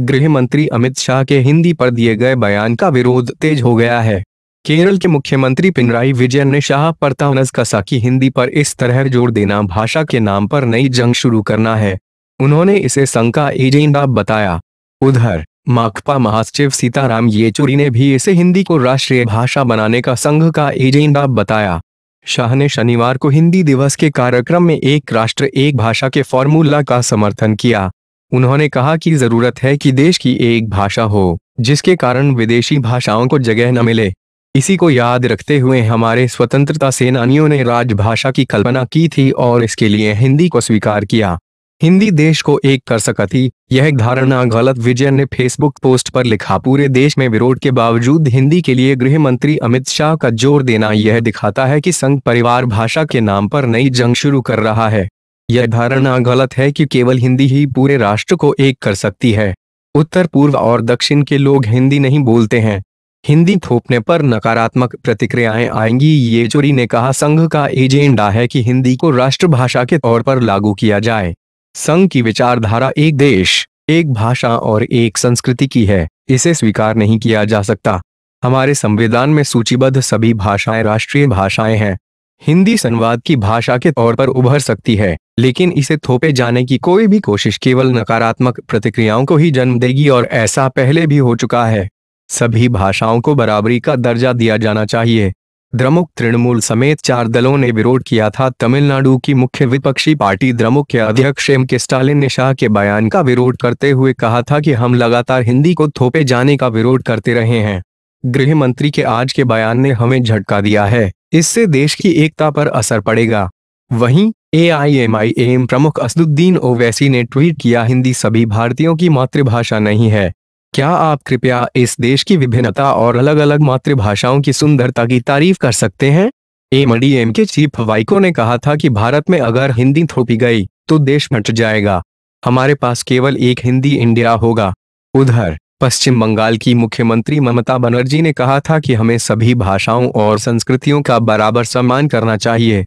गृह मंत्री अमित शाह के हिंदी पर दिए गए बयान का विरोध तेज हो गया है। केरल के मुख्यमंत्री पिनराई विजयन ने शाह पर तहनज कसा कि हिंदी पर इस तरह ज़ोर देना भाषा के नाम पर नई जंग शुरू करना है। उन्होंने इसे संघ एजेंडा बताया। उधर, माकपा महासचिव सीताराम येचुरी ने भी इसे हिंदी को राष्ट्रीय भाषा बनाने का संघ का एजेंडा बताया। शाह ने शनिवार को हिंदी दिवस के कार्यक्रम में एक राष्ट्र एक भाषा के फॉर्मूला का समर्थन किया। उन्होंने कहा कि ज़रूरत है कि देश की एक भाषा हो, जिसके कारण विदेशी भाषाओं को जगह न मिले। इसी को याद रखते हुए हमारे स्वतंत्रता सेनानियों ने राजभाषा की कल्पना की थी और इसके लिए हिंदी को स्वीकार किया। हिंदी देश को एक कर सकती यह धारणा गलत विजय ने फेसबुक पोस्ट पर लिखा। पूरे देश में विरोध के बावजूद हिंदी के लिए गृह मंत्री अमित शाह का ज़ोर देना यह दिखाता है कि संघ परिवार भाषा के नाम पर नई जंग शुरू कर रहा है। यह धारणा गलत है कि केवल हिंदी ही पूरे राष्ट्र को एक कर सकती है। उत्तर, पूर्व और दक्षिण के लोग हिंदी नहीं बोलते हैं। हिंदी थोपने पर नकारात्मक प्रतिक्रियाएँ आएँगी, ये चोरी ने कहा। संघ का एजेंडा है कि हिंदी को राष्ट्रभाषा के तौर पर लागू किया जाए। संघ की विचारधारा एक देश, एक भाषा और एक संस्कृति की है, इसे स्वीकार नहीं किया जा सकता। हमारे संविधान में सूचीबद्ध सभी भाषाएँ राष्ट्रीय भाषाएँ हैं। हिंदी संवाद की भाषा के तौर पर उभर सकती है, लेकिन इसे थोपे जाने की कोई भी कोशिश केवल नकारात्मक प्रतिक्रियाओं को ही जन्म देगी और ऐसा पहले भी हो चुका है। सभी भाषाओं को बराबरी का दर्जा दिया जाना चाहिए। द्रमुक तृणमूल समेत चार दलों ने विरोध किया था। तमिलनाडु की मुख्य विपक्षी पार्टी द्रमुक के अध्यक्ष एम के स्टालिन ने शाह के बयान का विरोध करते हुए कहा था कि हम लगातार हिंदी को थोपे जाने का विरोध करते रहे हैं। गृह मंत्री के आज के बयान ने हमें झटका दिया है। इससे देश की एकता पर असर पड़ेगा। वहीं एम प्रमुख असदुद्दीन ओवैसी ने ट्वीट किया, हिंदी सभी भारतीयों की मातृभाषा नहीं है। क्या आप कृपया इस देश की विभिन्नता और अलग अलग मातृभाषाओं की सुंदरता की तारीफ़ कर सकते हैं? एम के चीफ वाइको ने कहा था कि भारत में अगर हिंदी थोपी गई तो देश मट जाएगा। हमारे पास केवल एक हिंदी इंडिया होगा। उधर पश्चिम बंगाल की मुख्यमंत्री ममता बनर्जी ने कहा था कि हमें सभी भाषाओं और संस्कृतियों का बराबर सम्मान करना चाहिए।